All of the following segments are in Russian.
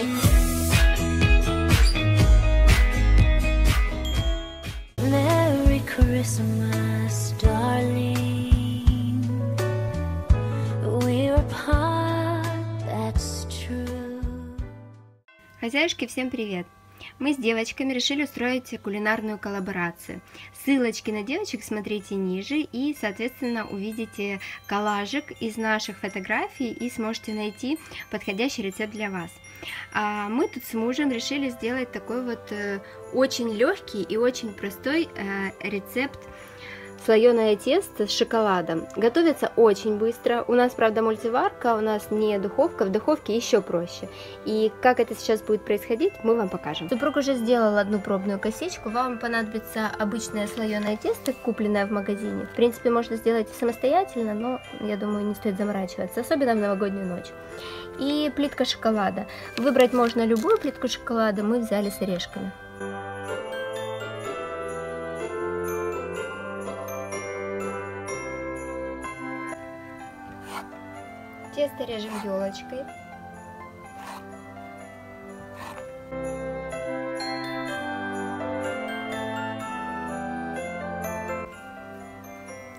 Merry. Хозяюшки, всем привет! Мы с девочками решили устроить кулинарную коллаборацию. Ссылочки на девочек смотрите ниже и, соответственно, увидите коллажик из наших фотографий и сможете найти подходящий рецепт для вас. А мы тут с мужем решили сделать такой вот э, очень легкий и очень простой э, рецепт слоеное тесто с шоколадом. Готовится очень быстро. У нас, правда, мультиварка, у нас не духовка, в духовке еще проще. И как это сейчас будет происходить, мы вам покажем. Супруг уже сделал одну пробную косичку. Вам понадобится обычное слоеное тесто, купленное в магазине. В принципе, можно сделать самостоятельно, но я думаю, не стоит заморачиваться, особенно в новогоднюю ночь. И плитка шоколада. Выбрать можно любую плитку шоколада, мы взяли с орешками. Тесто режем елочкой.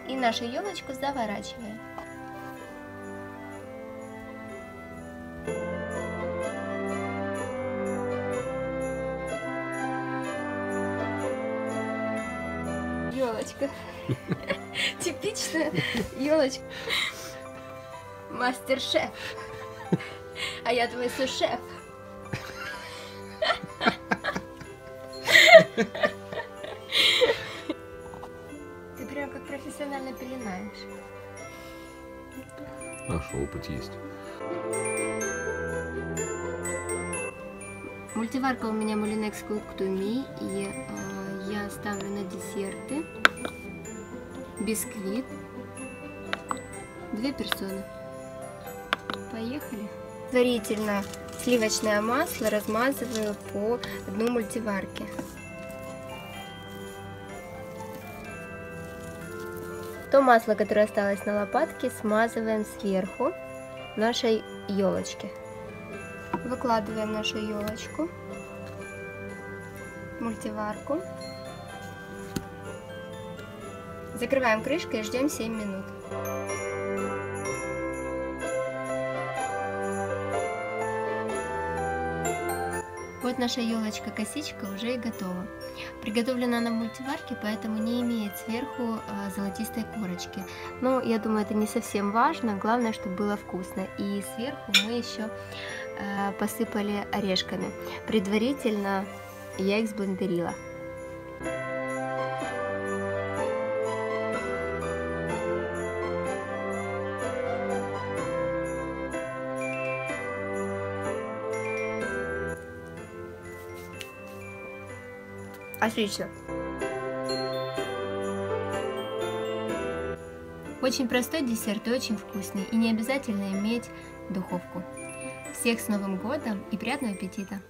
И нашу елочку заворачиваем. Елочка. Типичная елочка. Мастер-шеф. А я твой сушеф. Ты прям как профессионально пеленаешь. Наш опыт есть. Мультиварка у меня to Me, и э, я ставлю на десерты бисквит. Две персоны. Поехали. Предварительно сливочное масло размазываю по дну мультиварки. То масло, которое осталось на лопатке, смазываем сверху нашей елочки. Выкладываем нашу елочку мультиварку. Закрываем крышкой и ждем 7 минут. Вот наша елочка-косичка уже и готова. Приготовлена она в мультиварке, поэтому не имеет сверху э, золотистой корочки. Но я думаю, это не совсем важно. Главное, чтобы было вкусно. И сверху мы еще э, посыпали орешками. Предварительно я их сблендерила. Отлично. Очень простой десерт и очень вкусный. И не обязательно иметь духовку. Всех с Новым годом и приятного аппетита!